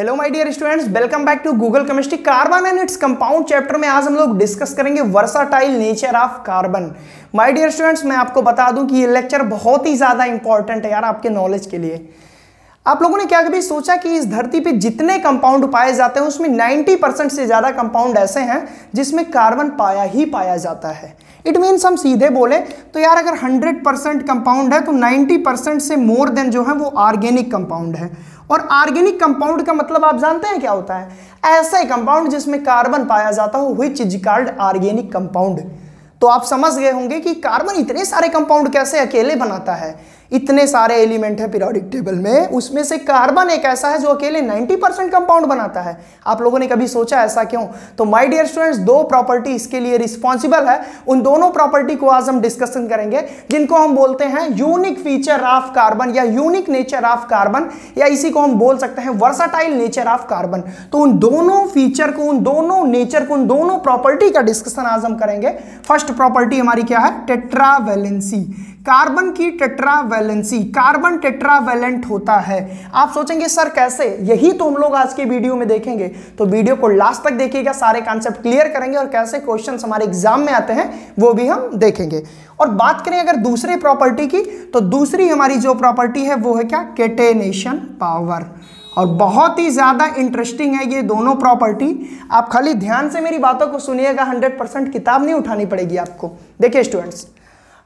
Hello my dear students welcome back to Google chemistry carbon and its compound chapter में आज हम लोग discuss करेंगे versatile nature of carbon my dear students मैं आपको बता दूँ कि ये लेक्चर बहुत ही ज़्यादा इंपॉर्टेंट है यार आपके नॉलेज के लिए। आप लोगों ने क्या कभी सोचा कि इस धरती पे जितने कंपाउंड पाए जाते हैं, उसमें 90 परसेंट से ज़्यादा कंपाउंड ऐसे हैं जिसमें कार्बन पाया ही पाया जाता है। इट मीन्स हम सीधे बोले तो यार अगर 100 परसेंट कंपाउंड है तो 90 परसेंट से मोर देन जो है वो ऑर्गेनिक कंपाउंड है। और ऑर्गेनिक कंपाउंड का मतलब आप जानते हैं क्या होता है? ऐसे कंपाउंड जिसमें कार्बन पाया जाता हो which is called organic compound. तो आप समझ गए होंगे कि कार्बन इतने सारे कंपाउंड कैसे अकेले बनाता है? इतने सारे एलिमेंट है पीरियोडिक टेबल में, उसमें से कार्बन एक ऐसा है जो अकेले 90 परसेंट कंपाउंड बनाता है। आप लोगों ने कभी सोचा ऐसा क्यों? तो माय डियर स्टूडेंट्स दो प्रॉपर्टी इसके लिए रिस्पॉन्सिबल है। उन दोनों प्रॉपर्टी को आज हम डिस्कशन करेंगे, जिनको हम बोलते हैं यूनिक फीचर ऑफ़ कार्बन या यूनिक नेचर ऑफ़ कार्बन या इसी को हम बोल सकते हैं वर्साटाइल नेचर ऑफ़ कार्बन तो उन दोनों फीचर को, उन दोनों नेचर को, उन दोनों प्रॉपर्टी का डिस्कशन आज हम करेंगे। फ़र्स्ट प्रॉपर्टी हमारी क्या है? टेट्रावेलेंसी कार्बन की टेट्रावेलेंसी, कार्बन टेट्रावेलेंट होता है। आप सोचेंगे, सर, कैसे? यही तो हम लोग आज के वीडियो में देखेंगे। तो वीडियो को लास्ट तक देखिएगा, सारे कॉन्सेप्ट क्लियर करेंगे और कैसे क्वेश्चन हमारे एग्ज़ाम में आते हैं, वो भी हम देखेंगे। और बात करें अगर दूसरी प्रॉपर्टी की तो दूसरी हमारी जो प्रॉपर्टी है, वो है क्या? केटेनेशन पावर और बहुत ही ज़्यादा इंटरेस्टिंग है ये दोनों प्रॉपर्टी आप खाली ध्यान से मेरी बातों को सुनिएगा 100 परसेंट किताब नहीं उठानी पड़ेगी आपको। देखिए स्टूडेंट्स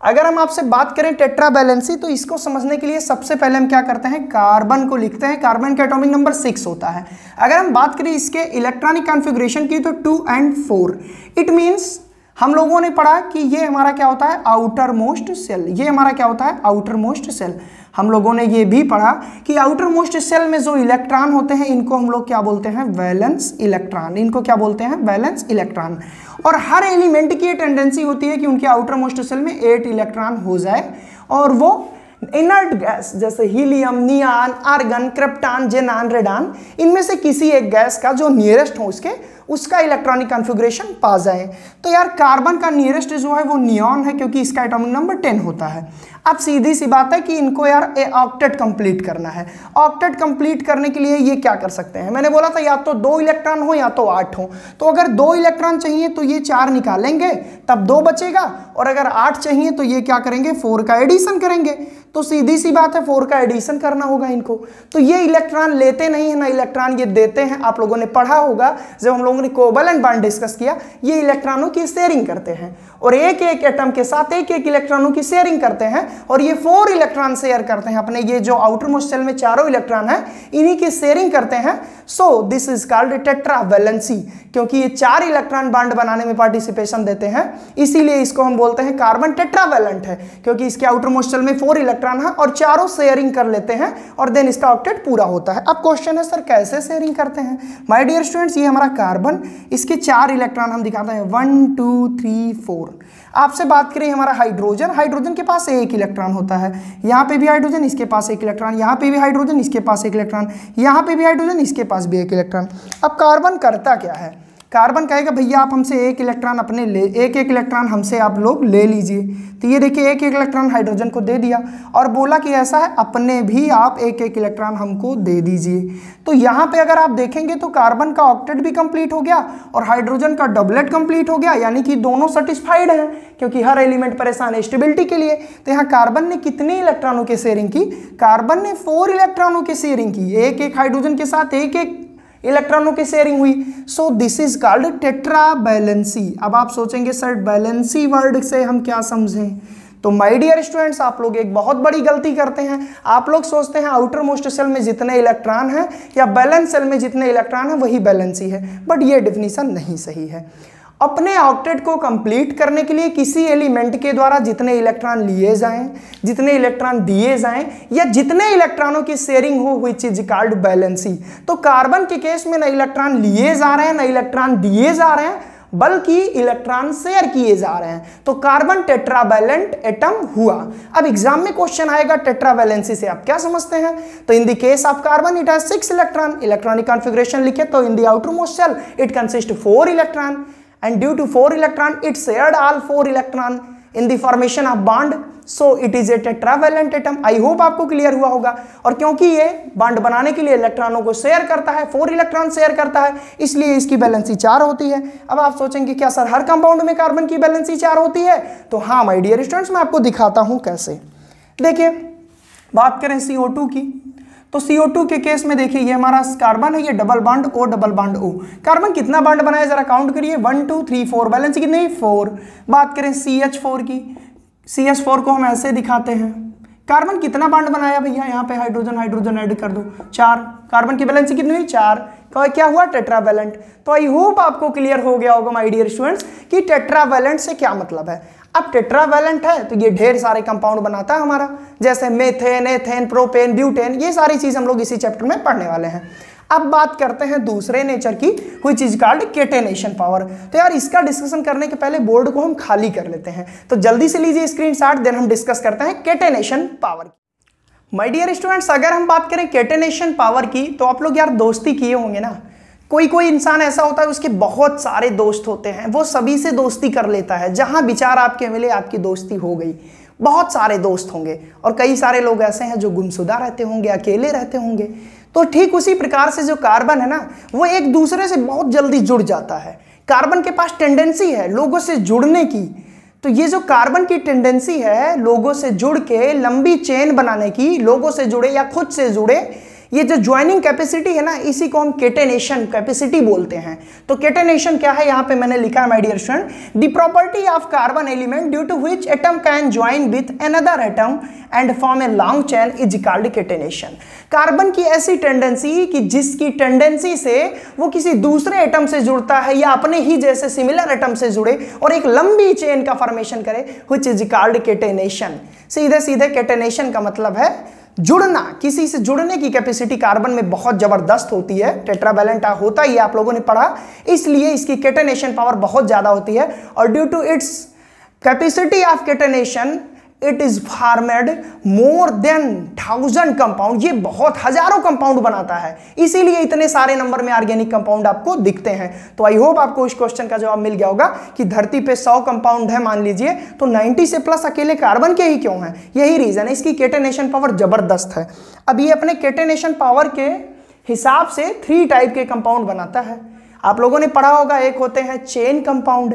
अगर हम आपसे बात करें टेट्रा बैलेंसी तो इसको समझने के लिए सबसे पहले हम क्या करते हैं? कार्बन को लिखते हैं। कार्बन का एटॉमिक नंबर सिक्स होता है। अगर हम बात करें इसके इलेक्ट्रॉनिक कॉन्फ़िगरेशन की तो two and four it means हम लोगों ने पढ़ा कि ये हमारा क्या होता है? आउटर मोस्ट सेल ये हमारा क्या होता है? आउटर मोस्ट सेल हम लोगों ने ये भी पढ़ा कि आउटर मोस्ट सेल में जो इलेक्ट्रॉन होते हैं, इनको हम लोग क्या बोलते हैं? वैलेंस इलेक्ट्रॉन इनको क्या बोलते हैं? वैलेंस इलेक्ट्रॉन और हर एलिमेंट की ये टेंडेंसी होती है कि उनके आउटर मोस्ट सेल में एट इलेक्ट्रॉन हो जाए। और वो इनर्ट गैस जैसे helium neon argon krypton xenon radon इनमें से किसी एक गैस का जो नियरेस्ट हो, उसके उसका इलेक्ट्रॉनिक कॉन्फ़िगरेशन पा जाए तो यार कार्बन का नियरेस्ट जो है वो नियॉन है, क्योंकि इसका एटॉमिक नंबर टेन होता है। अब सीधी सी बात है कि इनको यार ऑक्टेट कंप्लीट करना है। ऑक्टेट कंप्लीट करने के लिए ये क्या कर सकते हैं? मैंने बोला था, या तो दो इलेक्ट्रॉन हो, या तो आठ हो। तो अगर दो इलेक्ट्रॉन चाहिए तो ये चार निकालेंगे, तब दो बचेगा। और अगर आठ चाहिए तो ये क्या करेंगे? फोर का एडिशन करेंगे। तो सीधी सी बात है, फोर का एडिशन करना होगा इनको। तो ये इलेक्ट्रॉन लेते नहीं है, ना इलेक्ट्रॉन ये देते हैं। आप लोगों ने पढ़ा होगा, जब हम लोगों ने कोवलेंट बॉन्ड डिस्कस किया, ये इलेक्ट्रॉनों की शेयरिंग करते हैं। और एक एक एटम के साथ एक एक इलेक्ट्रॉनों की शेयरिंग करते हैं, और ये फोर इलेक्ट्रॉन शेयर करते हैं। अपने ये जो आउटर मोस्ट सेल में चारों इलेक्ट्रॉन है, इन्हीं की शेयरिंग करते हैं। So this is called tetravalency क्योंकि ये चार इलेक्ट्रॉन बाड बनाने में पार्टिसिपेशन देते हैं। इसीलिए इसको हम बोलते हैं कार्बन टेट्रावेलेंट है, क्योंकि इसके आउटर मोस्ट सेल में फोर इलेक्ट्रॉन है और चारों शेयरिंग कर लेते हैं और देन इसका ऑक्टेट पूरा होता है। अब क्वेश्चन है, सर, कैसे शेयरिंग करते हैं? माय डियर स्टूडेंट्स ये हमारा कार्बन इसके चार इलेक्ट्रॉन हम दिखाते हैं। वन टू थ्री फोर आपसे बात करें हमारा हाइड्रोजन हाइड्रोजन के पास एक इलेक्ट्रॉन होता है। यहाँ पे भी हाइड्रोजन इसके पास एक इलेक्ट्रॉन यहाँ पे भी हाइड्रोजन इसके पास एक इलेक्ट्रॉन यहाँ पे भी हाइड्रोजन इसके पास भी एक इलेक्ट्रॉन अब कार्बन करता क्या है? कार्बन कहेगा, भैया, आप हमसे एक इलेक्ट्रॉन अपने ले एक एक इलेक्ट्रॉन हमसे आप लोग ले लीजिए। तो ये देखिए एक एक इलेक्ट्रॉन हाइड्रोजन को दे दिया और बोला कि ऐसा है, अपने भी आप एक एक इलेक्ट्रॉन हमको दे दीजिए। तो यहाँ पे अगर आप देखेंगे तो कार्बन का ऑक्टेट भी कंप्लीट हो गया और हाइड्रोजन का डबलेट कंप्लीट हो गया, यानी कि दोनों सेटिस्फाइड हैं, क्योंकि हर एलिमेंट परेशान है स्टेबिलिटी के लिए। तो यहाँ कार्बन ने कितने इलेक्ट्रॉनों की शेयरिंग की? कार्बन ने फोर इलेक्ट्रॉनों की शेयरिंग की एक एक हाइड्रोजन के साथ एक एक इलेक्ट्रॉनों की शेयरिंग हुई। So this is called tetravalency अब आप सोचेंगे, सर बैलेंसी वर्ड से हम क्या समझें? तो माय डियर स्टूडेंट्स आप लोग एक बहुत बड़ी गलती करते हैं। आप लोग सोचते हैं आउटर मोस्ट सेल में जितने इलेक्ट्रॉन हैं या बैलेंस सेल में जितने इलेक्ट्रॉन हैं, वही बैलेंसी है। बट ये डिफिनीशन नहीं सही है। अपने ऑक्टेट को कंप्लीट करने के लिए किसी एलिमेंट के द्वारा जितने इलेक्ट्रॉन लिए जाएँ, जितने इलेक्ट्रॉन दिए जाएँ, या जितने इलेक्ट्रॉनों की शेयरिंग हो हुई चीज़ कॉल्ड बैलेंसी तो कार्बन के केस में न इलेक्ट्रॉन लिए जा रहे हैं, न इलेक्ट्रॉन दिए जा रहे हैं, बल्कि इलेक्ट्रॉन शेयर किए जा रहे हैं। तो कार्बन टेट्रावैलेंट एटम हुआ। अब एग्ज़ाम में क्वेश्चन आएगा टेट्रावैलेंसी से। आप क्या समझते हैं? तो in the case of carbon it has six electron electronic configuration लिखे तो in the outermost shell it consist four electron and due to 4 electron it shared all 4 electron in the formation of bond so it is a tetravalent atom I hope आपको clear हुआ होगा। और क्योंकि ये bond बनाने के लिए इलेक्ट्रॉनों को शेयर करता है फोर इलेक्ट्रॉन शेयर करता है, इसलिए इसकी बैलेंसी चार होती है। अब आप सोचेंगे, क्या सर हर कंपाउंड में कार्बन की बैलेंसी चार होती है? तो हाँ माई डियर स्टूडेंट्स मैं आपको दिखाता हूँ कैसे। देखिए, बात करें CO2 की। तो CO2 के केस में देखिए, ये हमारा कार्बन है, ये double bond O double bond O carbon कितना बॉन्ड बनाया जरा काउंट करिए। One two three four valence कितनी? फोर बात करें सी एच फोर की। सी एच फोर को हम ऐसे दिखाते हैं। कार्बन कितना बॉन्ड बनाया भैया? यहाँ पे हाइड्रोजन हाइड्रोजन ऐड कर दो। चार। कार्बन की बैलेंस कितनी हुई? चार। क्या हुआ? टेट्रावेलेंट तो आई होप आपको क्लियर हो गया होगा माय डियर स्टूडेंट्स कि टेट्रावेलेंट से क्या मतलब है? अब टेट्रावेलेंट है तो ये ढेर सारे कंपाउंड बनाता है हमारा। जैसे मेथेन एथेन प्रोपेन ब्यूटेन ये सारी चीज़ हम लोग इसी चैप्टर में पढ़ने वाले हैं। अब बात करते हैं दूसरे नेचर की which is called catenation power तो यार इसका डिस्कशन करने के पहले बोर्ड को हम खाली कर लेते हैं। तो जल्दी से लीजिए स्क्रीन शॉट देन हम डिस्कस करते हैं catenation power my dear students अगर हम बात करें केटेनेशन पावर की तो आप लोग यार दोस्ती किए होंगे ना? कोई कोई इंसान ऐसा होता है, उसके बहुत सारे दोस्त होते हैं। वो सभी से दोस्ती कर लेता है। जहाँ विचार आपके मिले, आपकी दोस्ती हो गई। बहुत सारे दोस्त होंगे और कई सारे लोग ऐसे हैं जो गुमशुदा रहते होंगे, अकेले रहते होंगे। तो ठीक उसी प्रकार से जो कार्बन है ना, वो एक दूसरे से बहुत जल्दी जुड़ जाता है। कार्बन के पास टेंडेंसी है लोगों से जुड़ने की। तो ये जो कार्बन की टेंडेंसी है लोगों से जुड़ के लंबी चेन बनाने की, लोगों से जुड़े या खुद से जुड़े ये जो ज्वाइनिंग कैपेसिटी है ना, इसी को हम केटेनेशन कैपेसिटी बोलते हैं। तो केटेनेशन क्या है? यहाँ पे मैंने लिखा है my dear student the property of carbon element due to which atom can join with another atom and form a long chain is called catenation carbon की ऐसी टेंडेंसी कि जिसकी टेंडेंसी से वो किसी दूसरे एटम से जुड़ता है या अपने ही जैसे सिमिलर एटम से जुड़े और एक लंबी चेन का फॉर्मेशन करे विच इज़ कॉल्ड केटेनेशन सीधे सीधे केटेनेशन का मतलब है जुड़ना, किसी से जुड़ने की कैपेसिटी कार्बन में बहुत ज़बरदस्त होती है। टेट्रावेलेंटा होता ही आप लोगों ने पढ़ा। इसलिए इसकी केटनेशन पावर बहुत ज़्यादा होती है। और due to its capacity of catenation it is formed more than thousand compound ये बहुत हज़ारों कंपाउंड बनाता है। इसीलिए इतने सारे नंबर में ऑर्गेनिक कंपाउंड आपको दिखते हैं। तो आई होप आपको इस क्वेश्चन का जवाब मिल गया होगा कि धरती पे 100 कंपाउंड है, मान लीजिए तो 90 से प्लस अकेले कार्बन के ही क्यों है? यही रीजन है। इसकी केटेनेशन पावर ज़बरदस्त है। अब ये अपने केटेनेशन पावर के हिसाब से थ्री टाइप के कंपाउंड बनाता है। आप लोगों ने पढ़ा होगा, एक होते हैं चेन कंपाउंड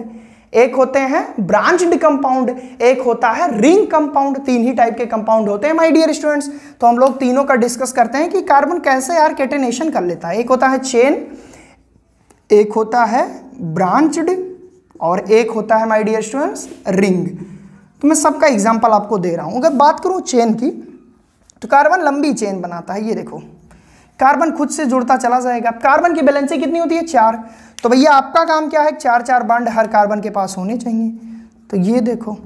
एक होते हैं ब्रांच्ड कंपाउंड, एक होता है रिंग कंपाउंड, तीन ही टाइप के कंपाउंड होते हैं माय डियर स्टूडेंट्स तो हम लोग तीनों का डिस्कस करते हैं कि कार्बन कैसे यार केटेनेशन कर लेता है। एक होता है चेन एक होता है ब्रांच्ड, और एक होता है माय डियर स्टूडेंट्स रिंग। तो मैं सबका एग्ज़ाम्पल आपको दे रहा हूँ। अगर बात करूँ चेन की तो कार्बन लंबी चेन बनाता है। ये देखो। कार्बन खुद से जुड़ता चला जाएगा। कार्बन की बैलेंसी कितनी होती है? चार। तो भैया, आपका काम क्या है? चार चार बंड हर कार्बन के पास होने चाहिए। तो ये देखो।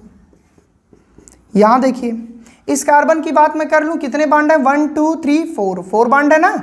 यहाँ देखिए। इस कार्बन की बात मैं कर लूँ, कितने बाड है? One, two, three, four. Four bond है ना?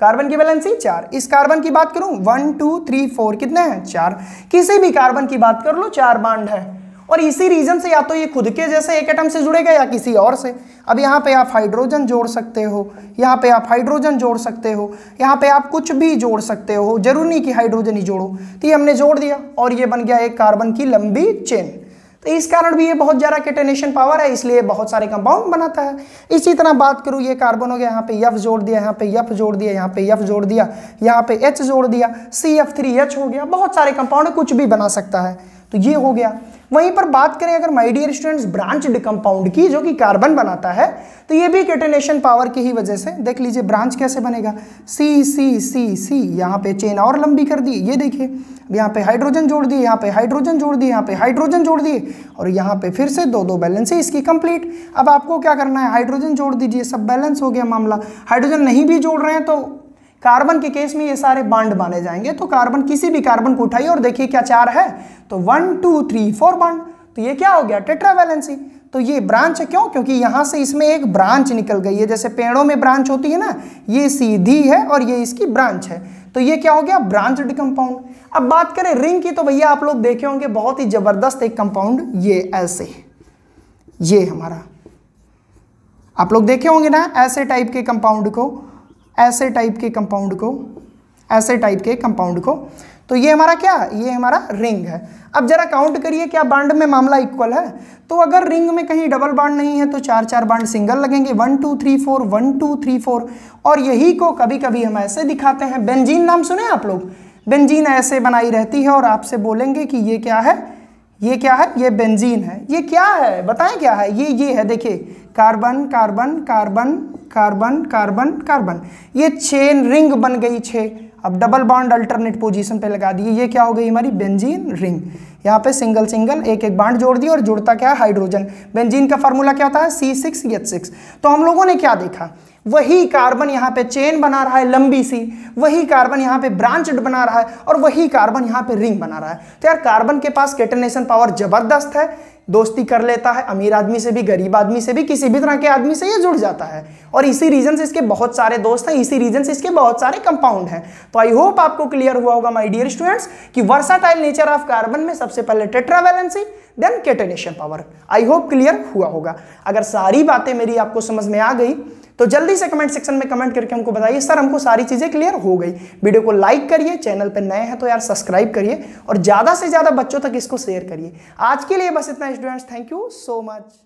कार्बन की बैलेंसी चार। इस कार्बन की बात करूँ, वन, टू, थ्री, फोर कितने हैं? चार। किसी भी कार्बन की बात कर लो, चार बाड है। और इसी रीजन से या तो ये खुद के जैसे एक एटम से जुड़ेगा या किसी और से। अब यहाँ पे आप हाइड्रोजन जोड़ सकते हो, यहाँ पे आप हाइड्रोजन जोड़ सकते हो, यहाँ पे आप कुछ भी जोड़ सकते हो, ज़रूरी नहीं कि हाइड्रोजन ही जोड़ो। तो ये हमने जोड़ दिया और ये बन गया एक कार्बन की लंबी चेन तो इस कारण भी ये बहुत ज़्यादा केटेनेशन पावर है, इसलिए बहुत सारे कंपाउंड बनाता है। इसी तरह बात करूँ, ये कार्बन हो गया, यहाँ पे यफ जोड़ दिया, यहाँ पे यफ जोड़ दिया, यहाँ पे यफ जोड़ दिया, यहाँ पे एच जोड़ दिया सी एफ़ थ्री एच हो गया, बहुत सारे कंपाउंड कुछ भी बना सकता है। तो ये हो गया। वहीं पर बात करें अगर my dear students branch compound की, जो कि कार्बन बनाता है तो ये भी केटेनेशन पावर की ही वजह से, देख लीजिए ब्रांच कैसे बनेगा? सी सी सी सी यहाँ पे चेन और लंबी कर दी, ये देखिए, यहाँ पे हाइड्रोजन जोड़ दिए यहाँ पे हाइड्रोजन जोड़ दिए यहाँ पे हाइड्रोजन जोड़ दिए और यहाँ पे फिर से दो दो बैलेंस है इसकी कंप्लीट अब आपको क्या करना है? हाइड्रोजन जोड़ दीजिए, सब बैलेंस हो गया मामला। हाइड्रोजन नहीं भी जोड़ रहे हैं तो कार्बन के केस में ये सारे बाड माने जाएँगे तो कार्बन किसी भी कार्बन को उठाइए और देखिए क्या चार है। तो वन, टू, थ्री, फोर बाड। तो ये क्या हो गया? टेट्रावैलेंसी। तो ये ब्रांच है क्यों? क्योंकि यहाँ से इसमें एक ब्रांच निकल गई है। जैसे पेड़ों में ब्रांच होती है ना, ये सीधी है और ये इसकी ब्रांच है। तो ये क्या हो गया? ब्रांच कंपाउंड अब बात करें रिंग की तो भैया आप लोग देखे होंगे, बहुत ही ज़बरदस्त एक कंपाउंड, ये ऐसे। ये हमारा। आप लोग देखे होंगे ना, ऐसे टाइप के कंपाउंड को। ऐसे टाइप के कंपाउंड को, ऐसे टाइप के कंपाउंड को। तो ये हमारा क्या ये हमारा रिंग है। अब जरा काउंट करिए क्या बाड में मामला इक्वल है। तो अगर रिंग में कहीं डबल बाड नहीं है तो चार चार बाड सिंगल लगेंगे। One two three four one two three four और यही को कभी कभी हम ऐसे दिखाते हैं। बेंजीन नाम सुने आप लोग? बेंजीन ऐसे बनाई रहती है और आपसे बोलेंगे कि ये क्या है? ये क्या है? ये बेंजीन है। ये क्या है? बताएँ क्या है? ये ये है, देखिए carbon carbon carbon carbon carbon carbon ये चेन रिंग बन गई, छः। अब डबल बॉन्ड अल्टरनेट पोजीशन पे लगा दिए। ये क्या हो गई हमारी? बेंजीन रिंग यहाँ पे सिंगल सिंगल एक एक बाड जोड़ दिया और जुड़ता क्या है? हाइड्रोजन बेंजीन का फार्मूला क्या होता है सी सिक्स एच सिक्स तो हम लोगों ने क्या देखा? वही कार्बन यहाँ पे चेन बना रहा है लंबी सी, वही कार्बन यहाँ पे ब्रांच बना रहा है और वही कार्बन यहाँ पे रिंग बना रहा है। तो यार कार्बन के पास केटनेशन पावर ज़बरदस्त है, दोस्ती कर लेता है, अमीर आदमी से भी, गरीब आदमी से भी, किसी भी तरह के आदमी से ये जुड़ जाता है। और इसी रीजन से इसके बहुत सारे दोस्त हैं, इसी रीजन से इसके बहुत सारे कंपाउंड हैं। तो आई होप आपको क्लियर हुआ होगा माय डियर स्टूडेंट्स कि वर्साटाइल नेचर ऑफ़ कार्बन में सबसे पहले tetravalency then catenation power I hope clear हुआ होगा। अगर सारी बातें मेरी आपको समझ में आ गई तो जल्दी से कमेंट सेक्शन में कमेंट करके हमको बताइए। सर हमको सारी चीज़ें क्लियर हो गई। वीडियो को लाइक करिए चैनल पर नए हैं तो यार सब्सक्राइब करिए और ज़्यादा से ज़्यादा बच्चों तक इसको शेयर करिए। आज के लिए बस इतना students thank you so much